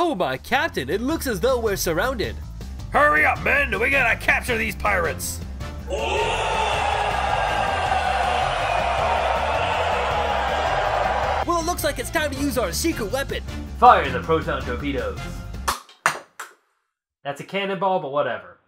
Oh my captain, it looks as though we're surrounded. Hurry up, men! We gotta capture these pirates! Well, it looks like it's time to use our secret weapon. Fire the proton torpedoes. That's a cannonball, but whatever.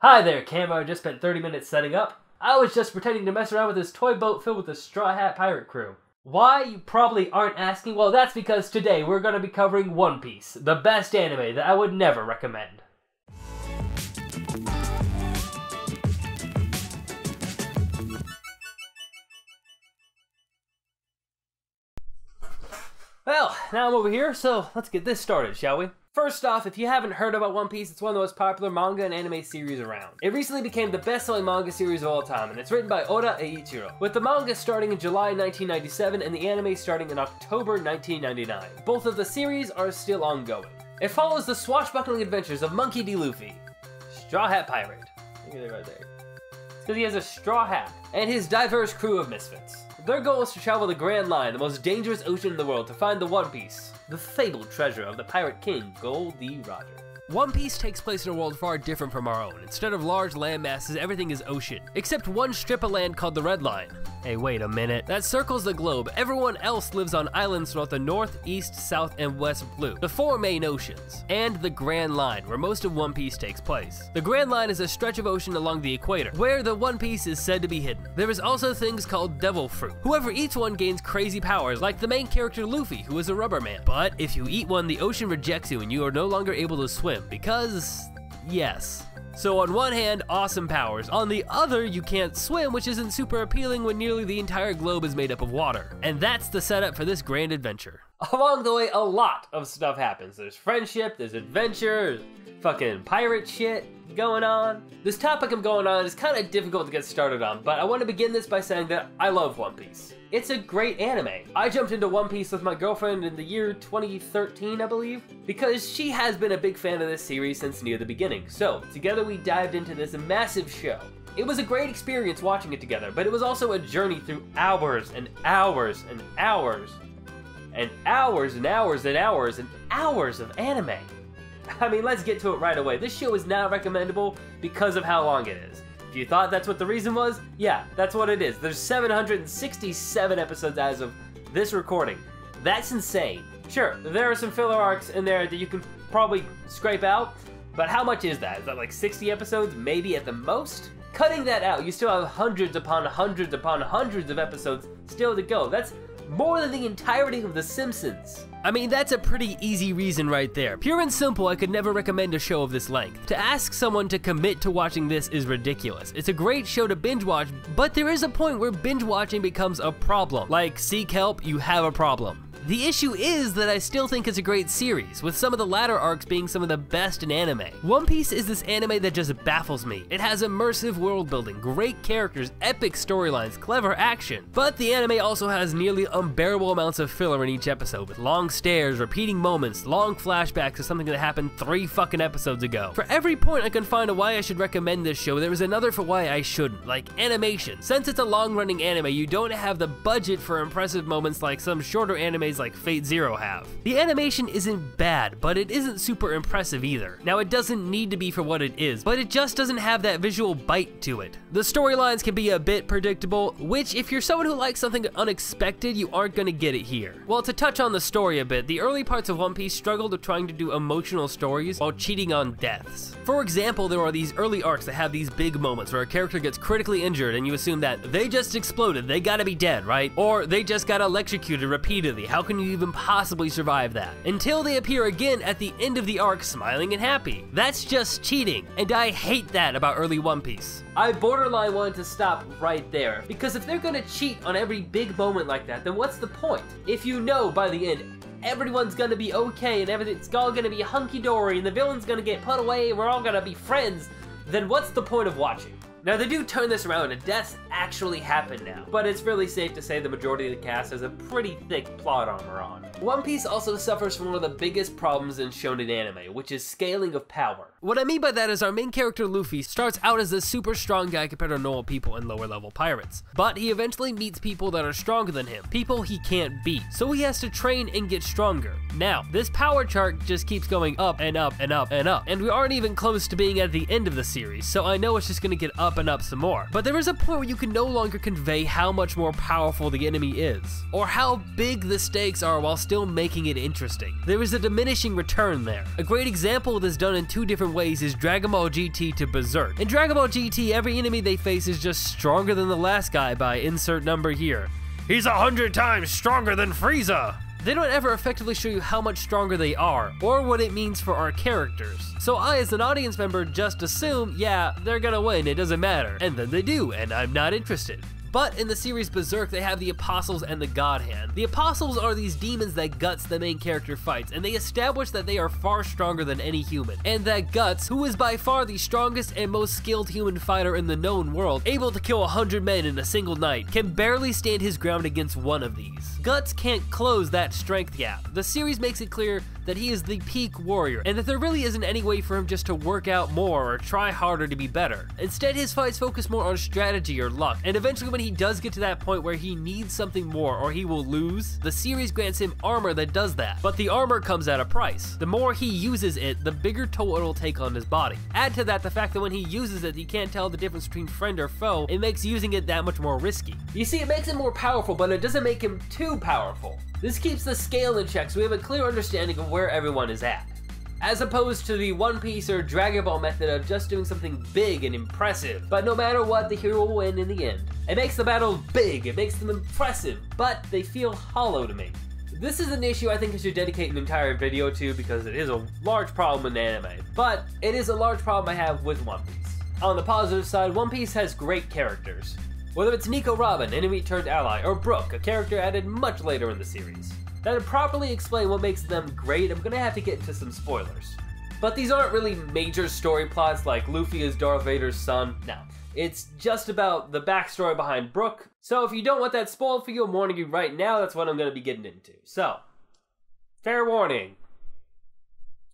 Hi there, Camo. I just spent 30 minutes setting up. I was just pretending to mess around with this toy boat filled with a Straw Hat Pirate crew. Why, you probably aren't asking? Well, that's because today we're going to be covering One Piece, the best anime that I would never recommend. Well, now I'm over here, so let's get this started, shall we? First off, if you haven't heard about One Piece, it's one of the most popular manga and anime series around. It recently became the best-selling manga series of all time, and it's written by Oda Eiichiro, with the manga starting in July 1997 and the anime starting in October 1999. Both of the series are still ongoing. It follows the swashbuckling adventures of Monkey D. Luffy, Straw Hat Pirate. Look at it right there. It's because he has a straw hat, and his diverse crew of misfits. Their goal is to travel the Grand Line, the most dangerous ocean in the world, to find the One Piece, the fabled treasure of the pirate king, Gold D. Roger. One Piece takes place in a world far different from our own. Instead of large land masses, everything is ocean, except one strip of land called the Red Line. Hey, wait a minute. That circles the globe. Everyone else lives on islands throughout the north, east, south, and west blue, the four main oceans, and the Grand Line, where most of One Piece takes place. The Grand Line is a stretch of ocean along the equator, where the One Piece is said to be hidden. There is also things called Devil Fruit. Whoever eats one gains crazy powers, like the main character Luffy, who is a rubber man. But if you eat one, the ocean rejects you and you are no longer able to swim, because yes. So on one hand, awesome powers. On the other, you can't swim, which isn't super appealing when nearly the entire globe is made up of water. And that's the setup for this grand adventure. Along the way, a lot of stuff happens. There's friendship, there's adventure, fucking pirate shit going on. This topic I'm going on is kind of difficult to get started on, but I want to begin this by saying that I love One Piece. It's a great anime. I jumped into One Piece with my girlfriend in the year 2013, I believe, because she has been a big fan of this series since near the beginning. So, together we dived into this massive show. It was a great experience watching it together, but it was also a journey through hours and hours and hours and hours and hours and hours and hours of anime. I mean, let's get to it right away. This show is not recommendable because of how long it is. If you thought that's what the reason was, yeah, that's what it is. There's 767 episodes as of this recording. That's insane. Sure, there are some filler arcs in there that you can probably scrape out, but how much is that? Is that like 60 episodes, maybe at the most? Cutting that out, you still have hundreds upon hundreds upon hundreds of episodes still to go. That's more than the entirety of The Simpsons. I mean, that's a pretty easy reason right there. Pure and simple, I could never recommend a show of this length. To ask someone to commit to watching this is ridiculous. It's a great show to binge watch, but there is a point where binge watching becomes a problem. Like, seek help, you have a problem. The issue is that I still think it's a great series, with some of the latter arcs being some of the best in anime. One Piece is this anime that just baffles me. It has immersive world building, great characters, epic storylines, clever action. But the anime also has nearly unbearable amounts of filler in each episode, with long stares, repeating moments, long flashbacks to something that happened three fucking episodes ago. For every point I can find a why I should recommend this show, there is another for why I shouldn't, like animation. Since it's a long running anime, you don't have the budget for impressive moments like some shorter animes like Fate Zero have. The animation isn't bad, but it isn't super impressive either. Now it doesn't need to be for what it is, but it just doesn't have that visual bite to it. The storylines can be a bit predictable, which if you're someone who likes something unexpected, you aren't gonna get it here. Well, to touch on the story a bit, the early parts of One Piece struggled with trying to do emotional stories while cheating on deaths. For example, there are these early arcs that have these big moments where a character gets critically injured and you assume that they just exploded, they gotta be dead, right? Or they just got electrocuted repeatedly, how can you even possibly survive that? Until they appear again at the end of the arc smiling and happy. That's just cheating, and I hate that about early One Piece. I borderline wanted to stop right there, because if they're gonna cheat on every big moment like that, then what's the point? If you know by the end, everyone's gonna be okay and everything's all gonna be hunky-dory and the villain's gonna get put away and we're all gonna be friends, then what's the point of watching? Now they do turn this around and deaths actually happen now, but it's really safe to say the majority of the cast has a pretty thick plot armor on. One Piece also suffers from one of the biggest problems in shonen anime, which is scaling of power. What I mean by that is our main character Luffy starts out as a super strong guy compared to normal people and lower level pirates, but he eventually meets people that are stronger than him, people he can't beat, so he has to train and get stronger. Now, this power chart just keeps going up and up and up and up, and we aren't even close to being at the end of the series, so I know it's just gonna get up and up some more. But there is a point where you can no longer convey how much more powerful the enemy is, or how big the stakes are while still making it interesting. There is a diminishing return there. A great example of this done in two different ways is Dragon Ball GT to Berserk. In Dragon Ball GT, every enemy they face is just stronger than the last guy by insert number here. He's a hundred times stronger than Frieza! They don't ever effectively show you how much stronger they are, or what it means for our characters. So I, as an audience member, just assume, yeah, they're gonna win, it doesn't matter. And then they do, and I'm not interested. But in the series Berserk, they have the Apostles and the God Hand. The Apostles are these demons that Guts, the main character, fights, and they establish that they are far stronger than any human. And that Guts, who is by far the strongest and most skilled human fighter in the known world, able to kill 100 men in a single night, can barely stand his ground against one of these. Guts can't close that strength gap. The series makes it clear that he is the peak warrior, and that there really isn't any way for him just to work out more or try harder to be better. Instead, his fights focus more on strategy or luck, and eventually when he does get to that point where he needs something more or he will lose, the series grants him armor that does that. But the armor comes at a price. The more he uses it, the bigger toll it'll take on his body. Add to that the fact that when he uses it, he can't tell the difference between friend or foe, it makes using it that much more risky. You see, it makes him more powerful, but it doesn't make him too powerful. This keeps the scale in check so we have a clear understanding of where everyone is at. As opposed to the One Piece or Dragon Ball method of just doing something big and impressive, but no matter what, the hero will win in the end. It makes the battles big, it makes them impressive, but they feel hollow to me. This is an issue I think I should dedicate an entire video to because it is a large problem in anime, but it is a large problem I have with One Piece. On the positive side, One Piece has great characters. Whether it's Nico Robin, enemy turned ally, or Brook, a character added much later in the series. Now to properly explain what makes them great, I'm gonna have to get into some spoilers. But these aren't really major story plots like Luffy is Darth Vader's son, no. It's just about the backstory behind Brook. So if you don't want that spoiled for you, I'm warning you right now, that's what I'm gonna be getting into. So, fair warning,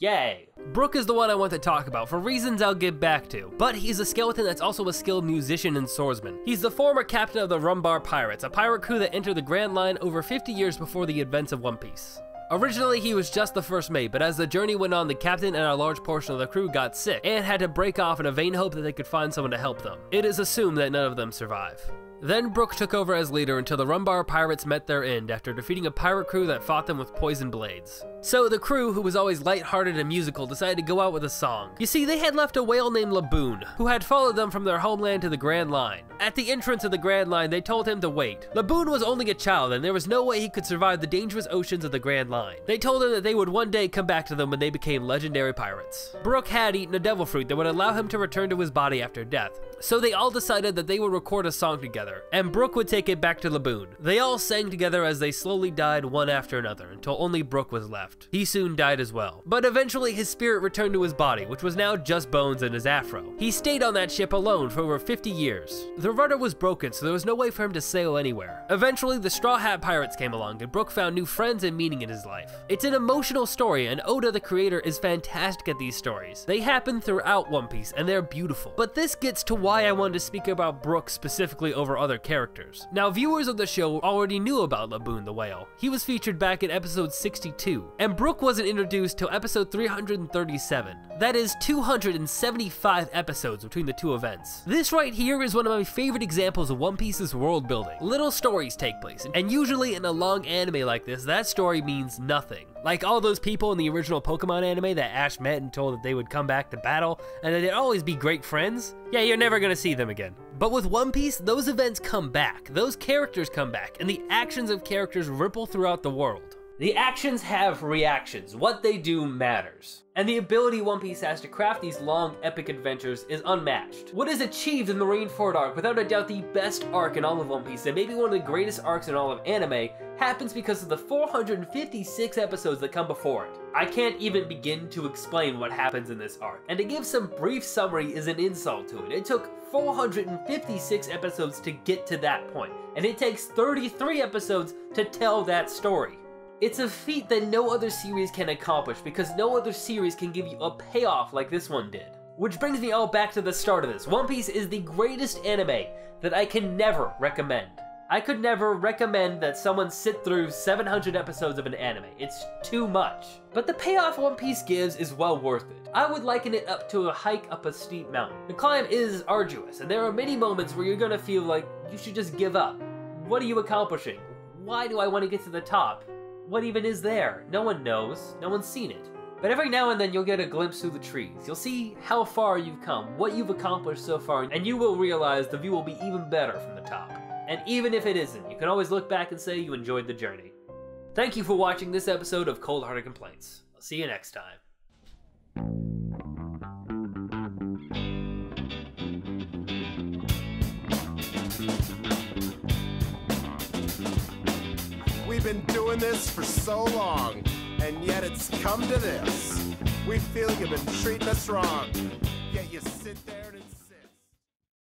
Yay. Brook is the one I want to talk about for reasons I'll get back to, but he's a skeleton that's also a skilled musician and swordsman. He's the former captain of the Rumbar Pirates, a pirate crew that entered the Grand Line over 50 years before the events of One Piece. Originally, he was just the first mate, but as the journey went on, the captain and a large portion of the crew got sick and had to break off in a vain hope that they could find someone to help them. It is assumed that none of them survive. Then Brook took over as leader until the Rumbar pirates met their end after defeating a pirate crew that fought them with poison blades. So the crew, who was always light-hearted and musical, decided to go out with a song. You see, they had left a whale named Laboon, who had followed them from their homeland to the Grand Line. At the entrance of the Grand Line, they told him to wait. Laboon was only a child, and there was no way he could survive the dangerous oceans of the Grand Line. They told him that they would one day come back to them when they became legendary pirates. Brook had eaten a devil fruit that would allow him to return to his body after death, so they all decided that they would record a song together, and Brook would take it back to Laboon. They all sang together as they slowly died one after another, until only Brook was left. He soon died as well. But eventually his spirit returned to his body, which was now just bones and his afro. He stayed on that ship alone for over 50 years. The rudder was broken, so there was no way for him to sail anywhere. Eventually, the Straw Hat Pirates came along, and Brook found new friends and meaning in his life. It's an emotional story, and Oda, the creator, is fantastic at these stories. They happen throughout One Piece, and they're beautiful. But this gets to why I wanted to speak about Brook specifically over other characters. Now, viewers of the show already knew about Laboon the Whale. He was featured back in episode 62, and Brook wasn't introduced till episode 337. That is 275 episodes between the two events. This right here is one of my favorite examples of One Piece's world building. Little stories take place, and usually in a long anime like this, that story means nothing. Like all those people in the original Pokemon anime that Ash met and told that they would come back to battle, and that they'd always be great friends, yeah, you're never gonna see them again. But with One Piece, those events come back, those characters come back, and the actions of characters ripple throughout the world. The actions have reactions. What they do matters. And the ability One Piece has to craft these long, epic adventures is unmatched. What is achieved in the Marineford arc, without a doubt the best arc in all of One Piece, and maybe one of the greatest arcs in all of anime, happens because of the 456 episodes that come before it. I can't even begin to explain what happens in this arc, and to give some brief summary is an insult to it. It took 456 episodes to get to that point, and it takes 33 episodes to tell that story. It's a feat that no other series can accomplish because no other series can give you a payoff like this one did. Which brings me all back to the start of this. One Piece is the greatest anime that I can never recommend. I could never recommend that someone sit through 700 episodes of an anime. It's too much. But the payoff One Piece gives is well worth it. I would liken it up to a hike up a steep mountain. The climb is arduous, and there are many moments where you're gonna feel like you should just give up. What are you accomplishing? Why do I want to get to the top? What even is there? No one knows. No one's seen it. But every now and then you'll get a glimpse through the trees. You'll see how far you've come, what you've accomplished so far, and you will realize the view will be even better from the top. And even if it isn't, you can always look back and say you enjoyed the journey. Thank you for watching this episode of Cold Hearted Complaints. I'll see you next time. Been doing this for so long, and yet it's come to this. We feel you've been treating us wrong. Yet you sit there.